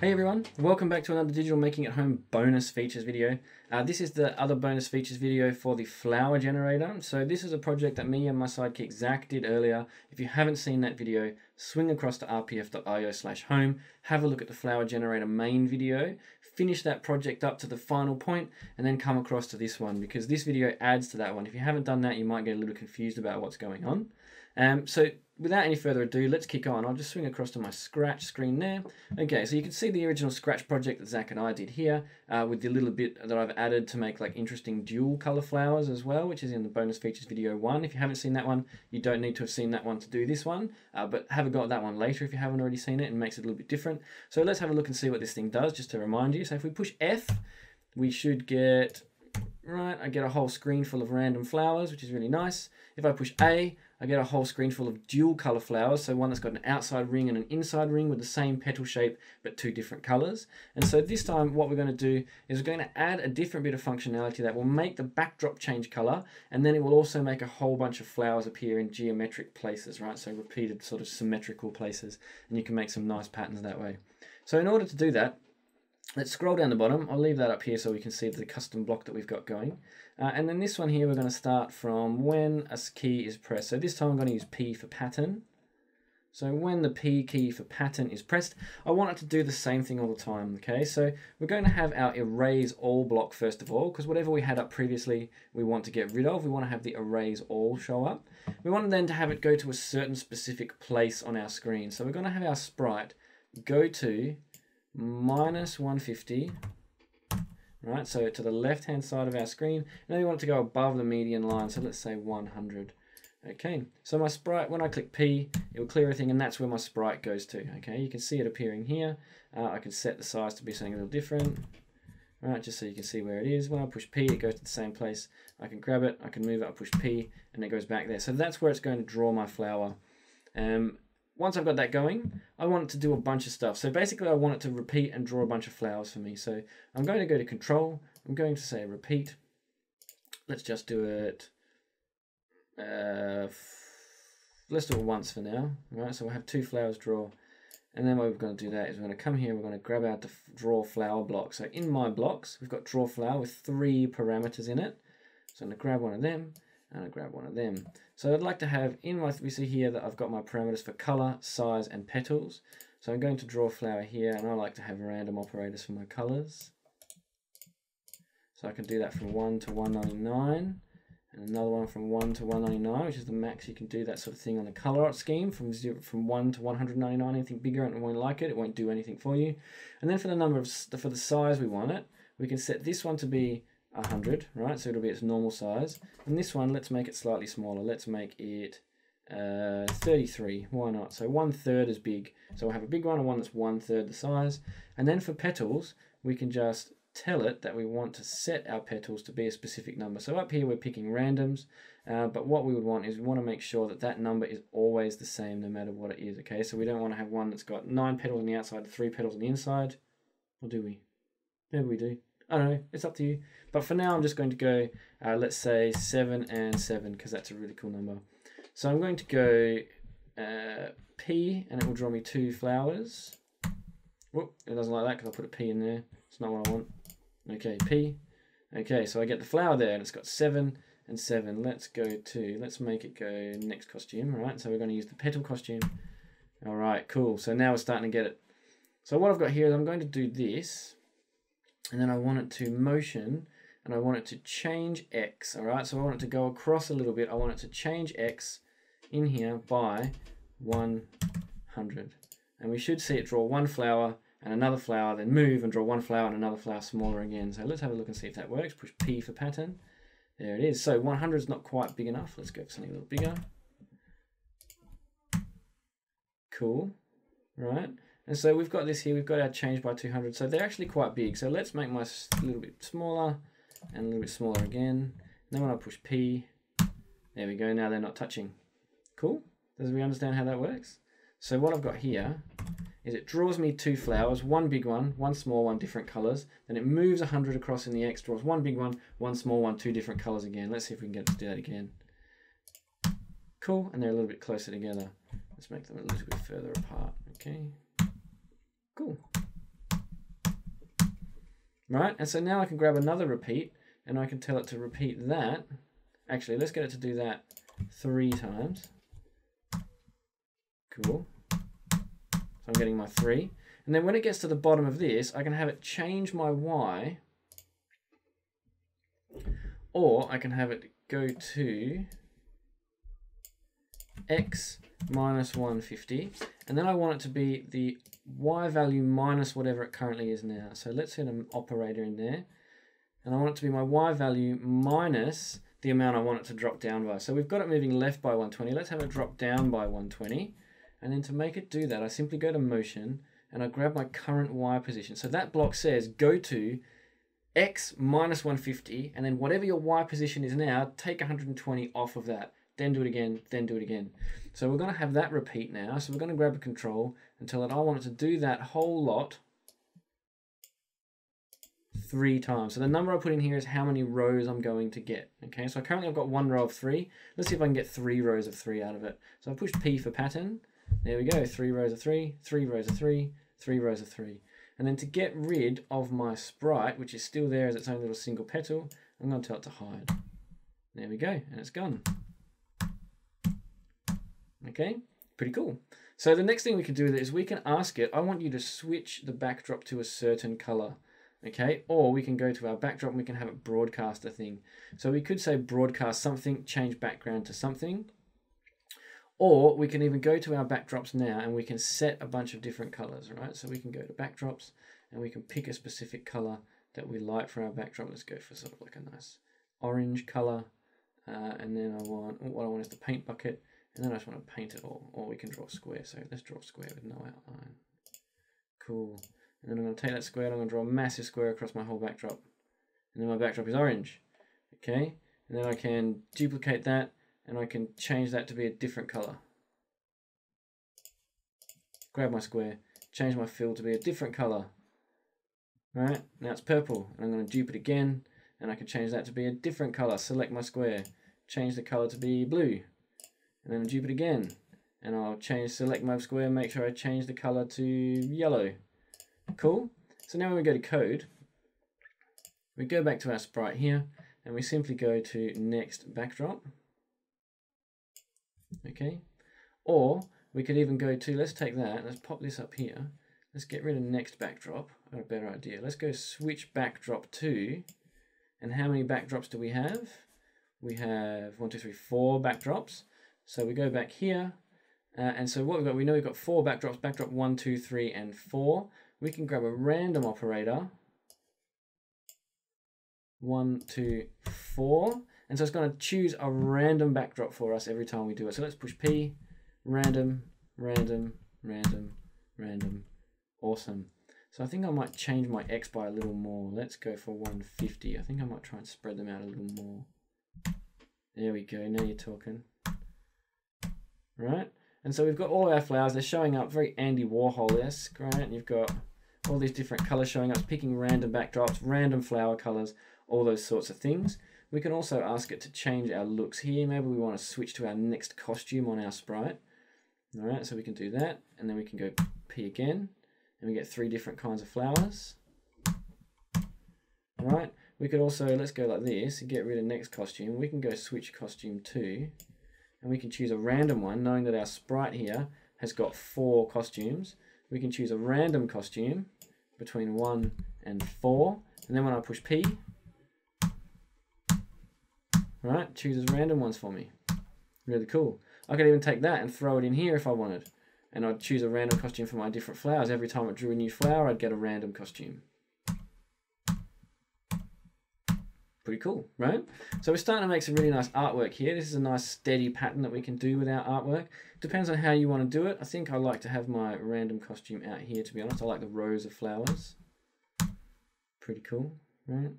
Hey everyone, welcome back to another digital making at home bonus features video. Uh, this is the other bonus features video for the flower generator. So this is a project that me and my sidekick Zach did earlier. If you haven't seen that video, swing across to rpf.io slash home, have a look at the flower generator main video, finish that project up to the final point, and then come across to this one because this video adds to that one. If you haven't done that, you might get a little confused about what's going on. Um, so without any further ado, let's kick on. I'll just swing across to my Scratch screen there. Okay, so you can see the original Scratch project that Zach and I did here uh, with the little bit that I've added to make like interesting dual color flowers as well, which is in the bonus features video one. If you haven't seen that one, you don't need to have seen that one to do this one, uh, but have a go at that one later if you haven't already seen it and makes it a little bit different. So let's have a look and see what this thing does, just to remind you. So if we push F, we should get, right, I get a whole screen full of random flowers, which is really nice. If I push A, I get a whole screen full of dual color flowers, so one that's got an outside ring and an inside ring with the same petal shape but two different colors. And so this time what we're going to do is we're going to add a different bit of functionality that will make the backdrop change color and then it will also make a whole bunch of flowers appear in geometric places, right? So repeated sort of symmetrical places and you can make some nice patterns that way. So in order to do that, Let's scroll down the bottom. I'll leave that up here so we can see the custom block that we've got going. Uh, and then this one here, we're going to start from when a key is pressed. So this time I'm going to use P for pattern. So when the P key for pattern is pressed, I want it to do the same thing all the time, okay? So we're going to have our erase all block first of all, because whatever we had up previously, we want to get rid of. We want to have the erase all show up. We want then to have it go to a certain specific place on our screen. So we're going to have our sprite go to minus 150 right so to the left hand side of our screen. And then we want it to go above the median line so let's say 100 okay so my sprite when I click P it will clear everything and that's where my sprite goes to. Okay you can see it appearing here. Uh, I can set the size to be something a little different. Right just so you can see where it is. When I push P it goes to the same place. I can grab it I can move it I push P and it goes back there. So that's where it's going to draw my flower. Um, once I've got that going, I want it to do a bunch of stuff. So basically I want it to repeat and draw a bunch of flowers for me. So I'm going to go to control. I'm going to say repeat. Let's just do it. Uh, let's do it once for now. All right, so we'll have two flowers draw. And then what we're going to do that is we're going to come here, we're going to grab out the draw flower block. So in my blocks, we've got draw flower with three parameters in it. So I'm going to grab one of them, and I grab one of them. So I'd like to have in my, we see here that I've got my parameters for color, size, and petals. So I'm going to draw a flower here, and I like to have random operators for my colors. So I can do that from 1 to 199, and another one from 1 to 199, which is the max you can do that sort of thing on the color art scheme, from zero, from 1 to 199, anything bigger and it won't like it, it won't do anything for you. And then for the number of, for the size we want it, we can set this one to be 100, right? So it'll be its normal size. And this one, let's make it slightly smaller. Let's make it uh, 33. Why not? So one third as big. So we'll have a big one and one that's one third the size. And then for petals, we can just tell it that we want to set our petals to be a specific number. So up here we're picking randoms, uh, but what we would want is we want to make sure that that number is always the same no matter what it is, okay? So we don't want to have one that's got nine petals on the outside, three petals on the inside, or do we? Maybe we do. I don't know, it's up to you. But for now, I'm just going to go, uh, let's say 7 and 7, because that's a really cool number. So I'm going to go uh, P, and it will draw me two flowers. Whoop, it doesn't like that because I put a P in there. It's not what I want. Okay, P. Okay, so I get the flower there, and it's got 7 and 7. Let's go to, let's make it go next costume, right? So we're going to use the petal costume. All right, cool. So now we're starting to get it. So what I've got here is I'm going to do this and then I want it to motion and I want it to change X, all right? So I want it to go across a little bit. I want it to change X in here by 100. And we should see it draw one flower and another flower, then move and draw one flower and another flower smaller again. So let's have a look and see if that works. Push P for pattern. There it is. So 100 is not quite big enough. Let's go for something a little bigger. Cool, right? And so we've got this here, we've got our change by 200. So they're actually quite big. So let's make my a little bit smaller and a little bit smaller again. And then when I push P, there we go. Now they're not touching. Cool. Does we understand how that works? So what I've got here is it draws me two flowers, one big one, one small one, different colors. Then it moves 100 across in the X, draws one big one, one small one, two different colors again. Let's see if we can get to do that again. Cool, and they're a little bit closer together. Let's make them a little bit further apart, okay? Cool. right? And so now I can grab another repeat and I can tell it to repeat that. Actually, let's get it to do that three times. Cool. So I'm getting my three. And then when it gets to the bottom of this, I can have it change my Y. Or I can have it go to x minus 150. And then I want it to be the y value minus whatever it currently is now. So let's hit an operator in there. And I want it to be my y value minus the amount I want it to drop down by. So we've got it moving left by 120. Let's have it drop down by 120. And then to make it do that, I simply go to motion and I grab my current y position. So that block says go to x minus 150 and then whatever your y position is now, take 120 off of that. Then do it again, then do it again. So we're going to have that repeat now. So we're going to grab a control tell it I want it to do that whole lot three times. So the number I put in here is how many rows I'm going to get. Okay, so currently I've got one row of three. Let's see if I can get three rows of three out of it. So I push P for pattern. There we go, three rows of three, three rows of three, three rows of three. And then to get rid of my sprite, which is still there as its own little single petal, I'm going to tell it to hide. There we go, and it's gone. Okay, pretty cool. So the next thing we can do with it is we can ask it, I want you to switch the backdrop to a certain color okay? Or we can go to our backdrop and we can have it broadcast a thing. So we could say broadcast something, change background to something. Or we can even go to our backdrops now and we can set a bunch of different colors, right? So we can go to backdrops and we can pick a specific color that we like for our backdrop. Let's go for sort of like a nice orange color. Uh, and then I want, what I want is the paint bucket. And then I just want to paint it all. Or we can draw a square. So let's draw a square with no outline. Cool. And then I'm going to take that square and I'm going to draw a massive square across my whole backdrop. And then my backdrop is orange. Okay, and then I can duplicate that and I can change that to be a different color. Grab my square, change my fill to be a different color. Right, now it's purple and I'm going to dupe it again and I can change that to be a different color. Select my square, change the color to be blue and then dupe it again and I'll change select my square, make sure I change the color to yellow Cool. So now when we go to code, we go back to our sprite here and we simply go to next backdrop. Okay. Or we could even go to, let's take that, let's pop this up here. Let's get rid of next backdrop. A better idea. Let's go switch backdrop to, and how many backdrops do we have? We have one, two, three, four backdrops. So we go back here, uh, and so what we've got, we know we've got four backdrops, backdrop one, two, three, and four we can grab a random operator. One, two, four. And so it's going to choose a random backdrop for us every time we do it. So let's push P, random, random, random, random. Awesome. So I think I might change my X by a little more. Let's go for 150. I think I might try and spread them out a little more. There we go. Now you're talking. Right? And so we've got all our flowers. They're showing up very Andy Warhol-esque, right? And you've got all these different colors showing up, picking random backdrops, random flower colors, all those sorts of things. We can also ask it to change our looks here. Maybe we want to switch to our next costume on our sprite. All right, so we can do that. And then we can go P again. And we get three different kinds of flowers. All right, we could also, let's go like this, and get rid of next costume. We can go switch costume to, and we can choose a random one, knowing that our sprite here has got four costumes. We can choose a random costume, between 1 and 4. And then when I push P, right, chooses random ones for me. Really cool. I could even take that and throw it in here if I wanted. And I'd choose a random costume for my different flowers. Every time it drew a new flower, I'd get a random costume. Pretty cool, right? So we're starting to make some really nice artwork here. This is a nice steady pattern that we can do with our artwork. Depends on how you want to do it. I think I like to have my random costume out here, to be honest. I like the rows of flowers. Pretty cool, right?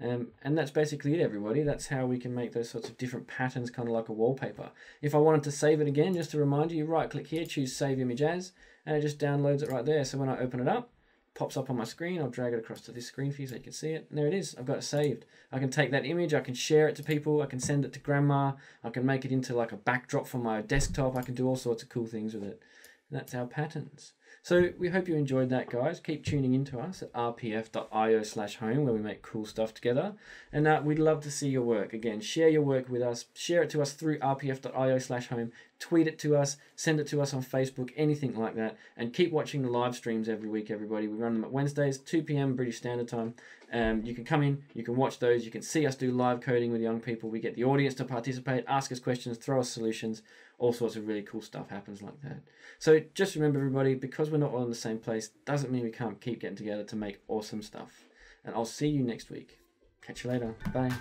Um, and that's basically it, everybody. That's how we can make those sorts of different patterns, kind of like a wallpaper. If I wanted to save it again, just to remind you, right click here, choose Save Image As, and it just downloads it right there. So when I open it up, pops up on my screen. I'll drag it across to this screen for you so you can see it. And there it is. I've got it saved. I can take that image, I can share it to people, I can send it to grandma, I can make it into like a backdrop for my desktop. I can do all sorts of cool things with it. And that's our patterns. So we hope you enjoyed that, guys. Keep tuning into us at rpf.io slash home where we make cool stuff together. And uh, we'd love to see your work. Again, share your work with us. Share it to us through rpf.io slash home. Tweet it to us. Send it to us on Facebook, anything like that. And keep watching the live streams every week, everybody. We run them at Wednesdays, 2 p.m. British Standard Time. Um, you can come in, you can watch those, you can see us do live coding with young people. We get the audience to participate, ask us questions, throw us solutions all sorts of really cool stuff happens like that. So just remember, everybody, because we're not all in the same place, doesn't mean we can't keep getting together to make awesome stuff. And I'll see you next week. Catch you later. Bye.